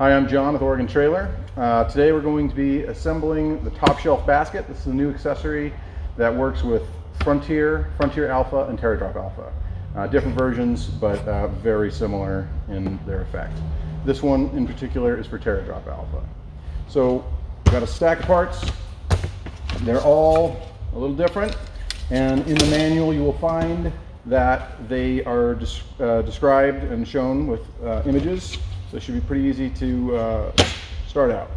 Hi, I'm John with Oregon Trailer. Uh, today we're going to be assembling the top shelf basket. This is a new accessory that works with FronTear, FronTear Alpha, and TerraDrop Alpha. Uh, different versions, but uh, very similar in their effect. This one in particular is for TerraDrop Alpha. So we've got a stack of parts. They're all a little different, and in the manual you will find that they are des uh, described and shown with uh, images so it should be pretty easy to uh, start out.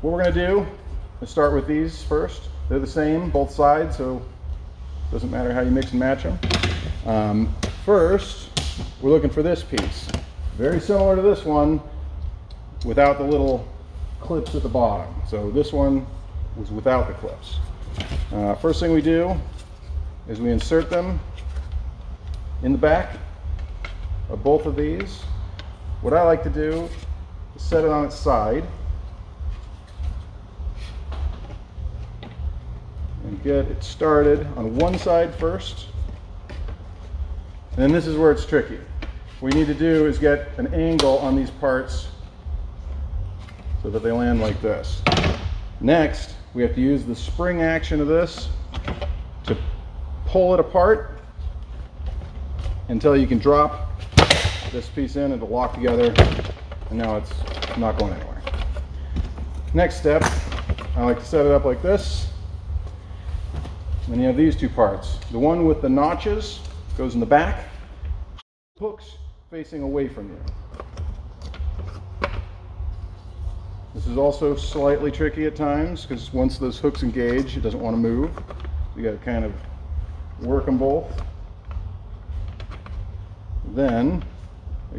What we're going to do is start with these first. They're the same, both sides, so it doesn't matter how you mix and match them. Um, first, we're looking for this piece. Very similar to this one, without the little clips at the bottom. So this one was without the clips. Uh, first thing we do is we insert them in the back of both of these what I like to do is set it on its side and get it started on one side first. And then this is where it's tricky. What we need to do is get an angle on these parts so that they land like this. Next, we have to use the spring action of this to pull it apart until you can drop this piece in, it'll lock together, and now it's not going anywhere. Next step, I like to set it up like this. Then you have these two parts. The one with the notches goes in the back, hooks facing away from you. This is also slightly tricky at times because once those hooks engage, it doesn't want to move. You got to kind of work them both. Then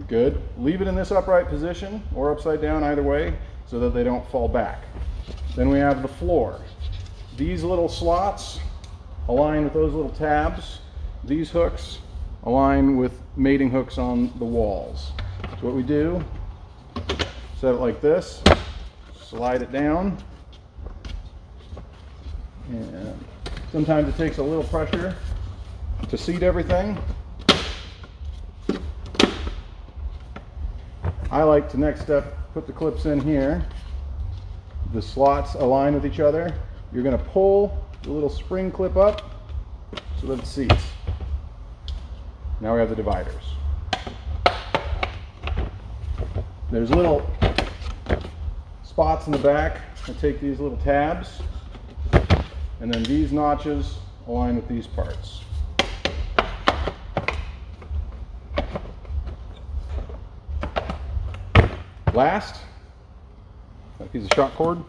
Good. Leave it in this upright position or upside down either way so that they don't fall back. Then we have the floor. These little slots align with those little tabs. These hooks align with mating hooks on the walls. So what we do, set it like this, slide it down, and sometimes it takes a little pressure to seat everything. I like to next step put the clips in here. The slots align with each other. You're going to pull the little spring clip up so that it seats. Now we have the dividers. There's little spots in the back I take these little tabs and then these notches align with these parts. Last, piece of shock cord.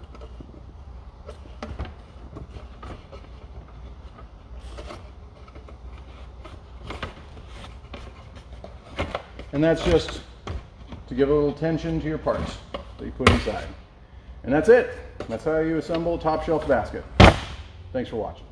And that's just to give a little tension to your parts that you put inside. And that's it. That's how you assemble a top shelf basket. Thanks for watching.